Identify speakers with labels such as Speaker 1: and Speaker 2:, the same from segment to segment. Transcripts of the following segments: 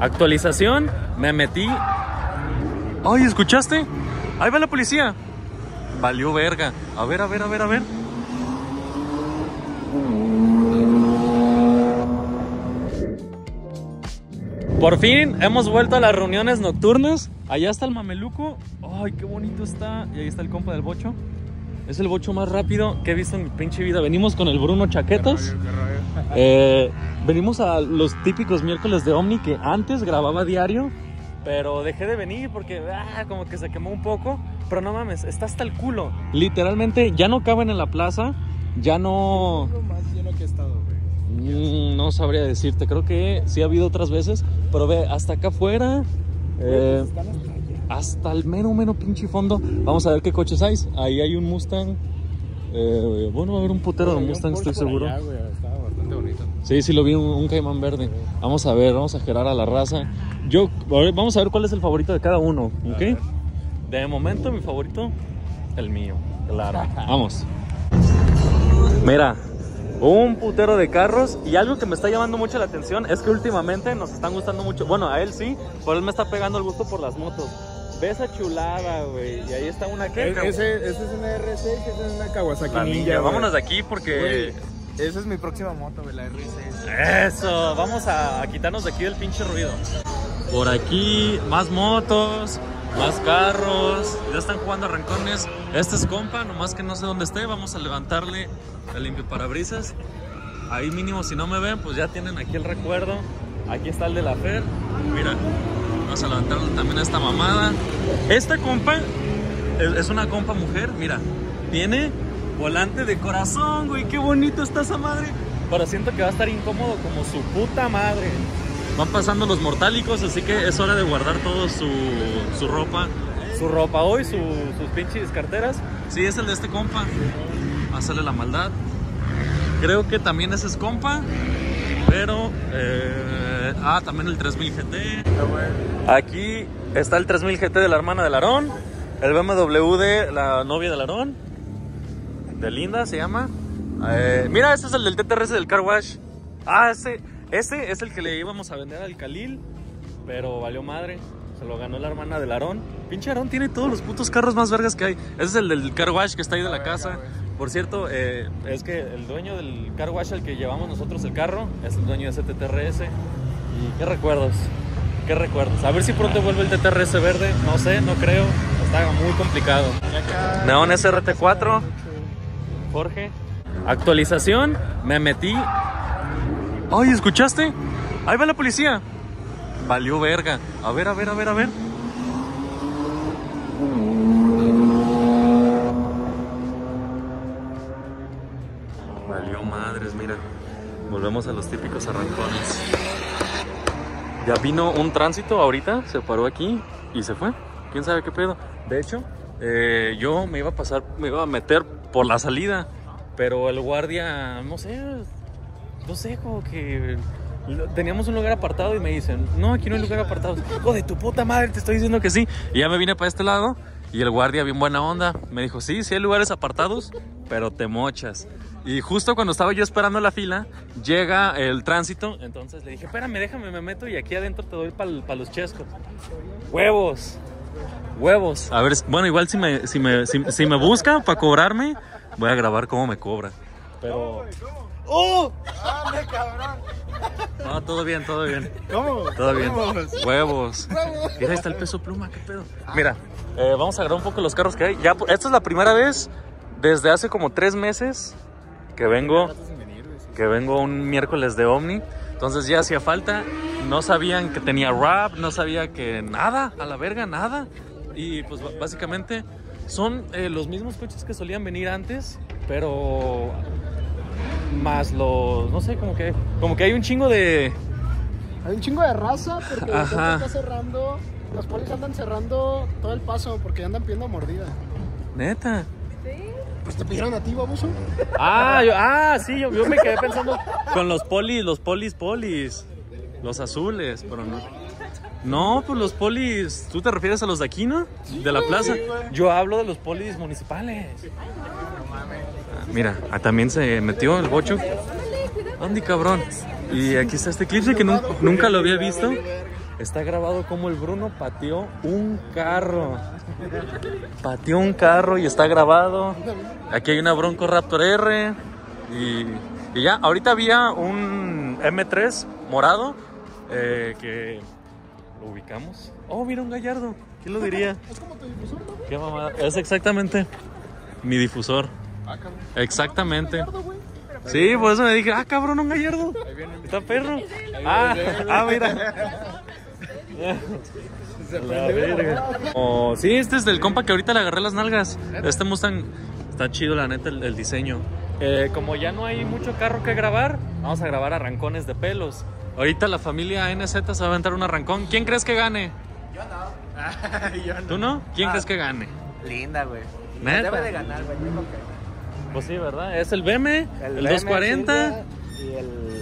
Speaker 1: Actualización, me metí. Ay, ¿escuchaste? Ahí va la policía. Valió verga. A ver, a ver, a ver, a ver. Por fin hemos vuelto a las reuniones nocturnas. Allá está el mameluco. Ay, qué bonito está. Y ahí está el compa del bocho. Es el bocho más rápido que he visto en mi pinche vida. Venimos con el Bruno Chaquetas. Eh, venimos a los típicos miércoles de Omni que antes grababa diario. Pero dejé de venir porque ah, como que se quemó un poco. Pero no mames, está hasta el culo. Literalmente ya no caben en la plaza. Ya no...
Speaker 2: Lo más lleno que he estado, güey.
Speaker 1: Mm, No sabría decirte, creo que sí ha habido otras veces, pero ve, hasta acá afuera, eh,
Speaker 2: Están hasta
Speaker 1: el mero, mero pinche fondo, vamos a ver qué coches hay. Ahí hay un Mustang, eh, bueno, va a haber un putero de Mustang, estoy seguro.
Speaker 2: allá, güey, Estaba bastante bonito.
Speaker 1: Sí, sí lo vi, un, un caimán verde. Vamos a ver, vamos a gerar a la raza. Yo, vamos a ver cuál es el favorito de cada uno, ¿ok? De momento, mi favorito, el mío, claro. Vamos. Mira, un putero de carros y algo que me está llamando mucho la atención es que últimamente nos están gustando mucho. Bueno, a él sí, pero él me está pegando el gusto por las motos. Ve esa chulada, güey. Y ahí está una que.
Speaker 2: E- Ese, ese es una R6, esa es una Kawasaki
Speaker 1: La
Speaker 2: Ninja.
Speaker 1: Vámonos de aquí porque.
Speaker 2: Güey, Esa es mi próxima moto, güey, la R6.
Speaker 1: Eso, vamos a, a quitarnos de aquí del pinche ruido. Por aquí, más motos, más carros. Ya están jugando a rancones. Este es compa, nomás que no sé dónde esté. Vamos a levantarle el limpio parabrisas. Ahí mínimo, si no me ven, pues ya tienen aquí el recuerdo. Aquí está el de la Fer. Mira, vamos a levantarle también a esta mamada. Esta compa es, una compa mujer, mira. Tiene volante de corazón, güey. Qué bonito está esa madre. Pero siento que va a estar incómodo como su puta madre. Van pasando los mortálicos, así que es hora de guardar todo su, su ropa. Su ropa hoy, su- sus pinches carteras. Sí, es el de este compa. Hacerle la maldad. Creo que también ese es compa. Pero. eh, ah, también el 3000 GT. Aquí está el 3000 GT de la hermana del Aarón. El BMW de la novia del Aarón. De Linda se llama. Eh, mira, este es el del TTRS del Car Wash. Ah, ese, ese es el que le íbamos a vender al Khalil. Pero valió madre. Se lo ganó la hermana del Aarón. Pinche Aarón tiene todos los putos carros más vergas que hay. Ese es el del Car Wash que está ahí de la casa. Por cierto, eh, es que el dueño del Car Wash al que llevamos nosotros el carro es el dueño de ese TTRS. ¿Y qué recuerdos? ¿Qué recuerdos? A ver si pronto vuelve el TTRS verde. No sé, no creo. Está muy complicado. Neon SRT4. Jorge. Actualización. Me metí. Ay, ¿escuchaste? Ahí va la policía. Valió verga. A ver, a ver, a ver, a ver. Valió madres, mira. Volvemos a los típicos arrancones. Ya vino un tránsito ahorita, se paró aquí y se fue. ¿Quién sabe qué pedo? De hecho, eh, yo me iba a pasar, me iba a meter por la salida, pero el guardia, no sé, no sé, como que teníamos un lugar apartado y me dicen, no, aquí no hay lugar apartado. Hijo de tu puta madre, te estoy diciendo que sí. Y ya me vine para este lado y el guardia, bien buena onda, me dijo, sí, sí hay lugares apartados, pero te mochas. Y justo cuando estaba yo esperando la fila, llega el tránsito, entonces le dije, espérame, déjame, me meto y aquí adentro te doy para los chescos. Huevos, huevos. A ver, bueno, igual si me, si me, si, si me busca para cobrarme, voy a grabar cómo me cobra. Pero... ¡Oh!
Speaker 2: ¡Ande, cabrón!
Speaker 1: No, todo bien, todo bien.
Speaker 2: ¿Cómo?
Speaker 1: Todo bien.
Speaker 2: Huevos.
Speaker 1: Huevos. Mira, ahí está el peso pluma, qué pedo. Mira, eh, vamos a agarrar un poco los carros que hay. Ya, esta es la primera vez desde hace como tres meses que vengo, que vengo un miércoles de Omni. Entonces ya hacía falta. No sabían que tenía rap, no sabía que nada, a la verga, nada. Y pues básicamente son eh, los mismos coches que solían venir antes, pero más los, no sé, como que, como que hay un chingo de,
Speaker 3: Hay un chingo de raza porque la gente está cerrando. Los polis andan cerrando todo el paso porque andan pidiendo mordida.
Speaker 1: neta.
Speaker 3: Pues te pidieron a ti, baboso.
Speaker 1: Ah, yo, ah, sí, yo, yo me quedé pensando con los polis, los polis, polis. Los azules, pero no. No, pues los polis. ¿Tú te refieres a los de aquí, no? De la plaza. Yo hablo de los polis municipales. Ah, Mira, ah, también se metió el bocho. Andy, cabrón. Y aquí está este eclipse que nu- nunca lo había visto. Está grabado como el Bruno pateó un carro. Pateó un carro y está grabado. Aquí hay una Bronco Raptor R. Y, y ya, ahorita había un M3 morado eh, que lo ubicamos. Oh, mira un gallardo. ¿Quién lo diría?
Speaker 3: Es como tu difusor, ¿no?
Speaker 1: Qué mamada. Es exactamente mi difusor.
Speaker 3: Ah, cabrón.
Speaker 1: Exactamente. Sí, por eso me dije, ah, cabrón, un gallardo. Está perro. Ah, ah, mira. La verga. Oh, sí, este es del compa que ahorita le agarré las nalgas. Este Mustang está chido, la neta, el, el diseño. Eh, como ya no hay mucho carro que grabar, vamos a grabar arrancones de pelos. Ahorita la familia NZ se va a aventar un arrancón. ¿Quién crees que gane?
Speaker 2: Yo no.
Speaker 1: ¿Tú no? ¿Quién
Speaker 2: Ah.
Speaker 1: crees que gane?
Speaker 2: Linda, güey. Debe de ganar, güey. Yo creo que-
Speaker 1: Pues sí, ¿verdad? Es el BM, el,
Speaker 2: BM
Speaker 1: 240
Speaker 2: Silvia Y el.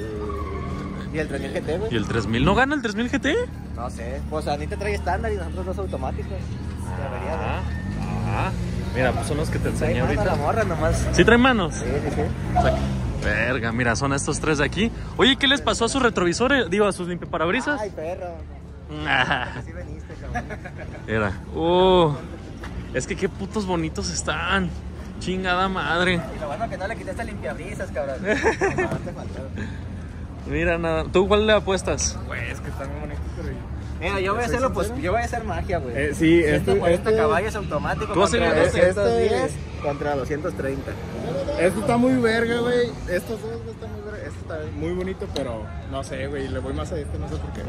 Speaker 2: Y el 3000 GT, güey.
Speaker 1: y el 3000. ¿No gana el 3000 GT?
Speaker 2: No sé. Pues a ti te trae estándar y nosotros dos automáticos. Debería de.
Speaker 1: Ah, ah. Mira, pues son los que te
Speaker 2: Trae
Speaker 1: enseñé
Speaker 2: mano a la
Speaker 1: ahorita.
Speaker 2: morra nomás.
Speaker 1: ¿Sí traen manos?
Speaker 2: Sí, sí, sí.
Speaker 1: Verga, mira, son estos tres de aquí. Oye, ¿qué les pasó a sus retrovisores? Digo, a sus limpiaparabrisas.
Speaker 2: Ay, perro.
Speaker 1: Ah,
Speaker 2: Así veniste, cabrón.
Speaker 1: Mira. Uh, es que qué putos bonitos están. Chingada madre.
Speaker 2: Y lo bueno que no le quitaste limpiabrisas, cabrón. No, te faltó.
Speaker 1: Mira, nada. ¿Tú cuál le apuestas?
Speaker 4: Güey, es que están muy bonitos, pero yo-
Speaker 2: Mira, yo voy a hacerlo, pues, yo voy a hacer magia, güey.
Speaker 4: Eh, sí, este,
Speaker 2: 140
Speaker 4: este,
Speaker 2: caballos automáticos
Speaker 1: ¿Tú vas a ir
Speaker 2: contra
Speaker 1: a-
Speaker 2: 210
Speaker 4: este-
Speaker 2: contra 230.
Speaker 4: este está muy verga, güey. Estos dos están muy verga. Este está muy bonito, pero no sé, güey. Le voy más a este, no sé por qué.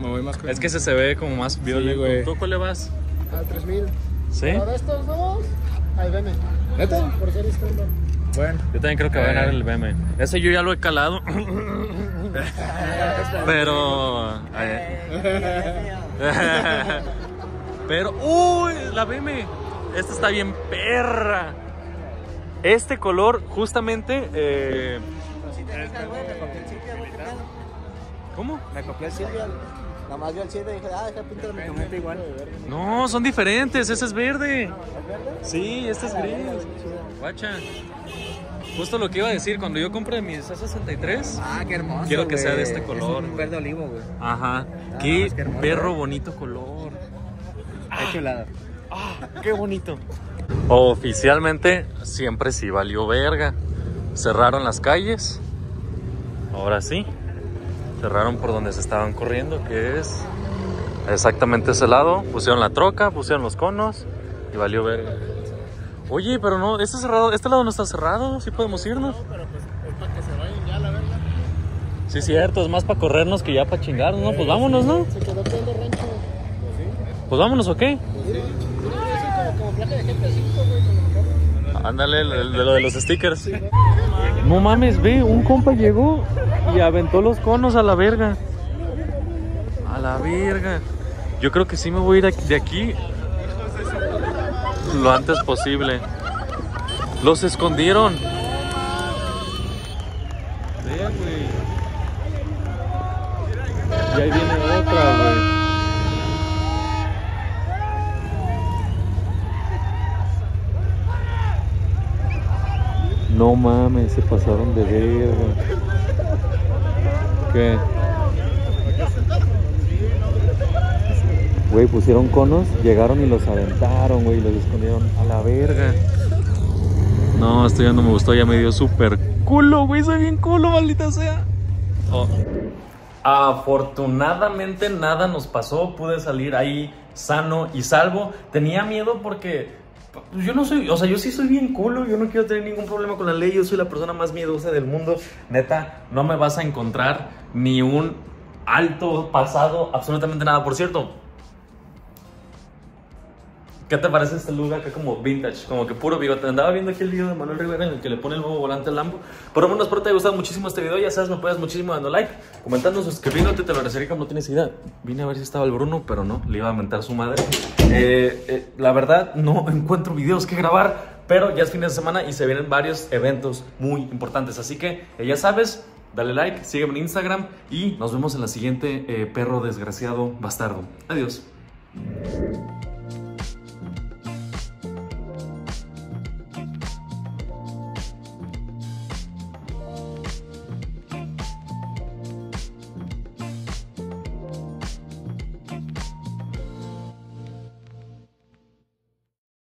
Speaker 4: Me voy más con
Speaker 1: Es que ese se ve como más violento.
Speaker 4: güey.
Speaker 1: ¿Tú cuál le vas?
Speaker 3: Al 3000.
Speaker 1: ¿Sí?
Speaker 3: De estos dos, al BM.
Speaker 4: ¿Neta?
Speaker 3: Por ser estándar.
Speaker 4: Bueno.
Speaker 1: Yo también creo que va a ganar el BM. Ese yo ya lo he calado. Pero. eh, Pero. ¡Uy! La BM. Esta está bien perra. Este color, justamente. eh. ¿Cómo?
Speaker 2: Me copió el Silvia. Nada más vio el Silvia y dije, ah, deja pintar mi camioneta igual.
Speaker 1: No, son diferentes. Ese es verde.
Speaker 2: ¿Es verde?
Speaker 1: Sí, este es gris. Guacha. Justo lo que iba a decir, cuando yo compre mi C63.
Speaker 2: Ah, qué hermoso.
Speaker 1: Quiero que sea de este color.
Speaker 2: Es un verde olivo, güey.
Speaker 1: Ajá.
Speaker 2: Ah,
Speaker 1: Qué
Speaker 2: hermoso.
Speaker 1: perro bonito color.
Speaker 2: Qué chulada.
Speaker 1: Ah, qué bonito. Oficialmente siempre sí valió verga. Cerraron las calles. Ahora sí. Cerraron por donde se estaban corriendo, que es exactamente ese lado. Pusieron la troca, pusieron los conos y valió verga. Oye, pero no, este cerrado, este lado no está cerrado, sí podemos irnos.
Speaker 3: Pero pues es para que se vayan ya, la verdad.
Speaker 1: Sí, cierto, es más para corrernos que ya para chingarnos, ¿no? Pues vámonos, ¿no?
Speaker 3: Se quedó todo rancho.
Speaker 1: Pues vámonos, ¿o qué?
Speaker 3: Pues sí. Así como, placa de GP5, güey, con los carros.
Speaker 1: Ándale, el- el de lo de los stickers. No mames, ve, un compa llegó y aventó los conos a la verga. A la verga. Yo creo que sí me voy a ir de aquí lo antes posible. Los escondieron. Ve, güey. Y ahí viene otra, güey. No mames, se pasaron de verga. ¿Qué? Güey, pusieron conos, llegaron y los aventaron, güey, los escondieron a la verga. No, esto ya no me gustó, ya me dio súper culo, güey, soy bien culo, maldita sea. Oh. Afortunadamente nada nos pasó, pude salir ahí sano y salvo. Tenía miedo porque pues, yo no soy, o sea, yo sí soy bien culo, yo no quiero tener ningún problema con la ley, yo soy la persona más miedosa del mundo. Neta, no me vas a encontrar ni un alto pasado, absolutamente nada. Por cierto, ¿Qué te parece este look acá como vintage? Como que puro bigote. Andaba viendo aquí el video de Manuel Rivera en el que le pone el nuevo volante al Lambo. Por lo menos espero te haya gustado muchísimo este video. Ya sabes, me apoyas muchísimo dando like, comentando, suscribiéndote. Te lo agradecería como no tienes idea. Vine a ver si estaba el Bruno, pero no. Le iba a mentar su madre. Eh, eh, la verdad, no encuentro videos que grabar. Pero ya es fin de semana y se vienen varios eventos muy importantes. Así que eh, ya sabes, dale like, sígueme en Instagram y nos vemos en la siguiente perro desgraciado bastardo. Adiós.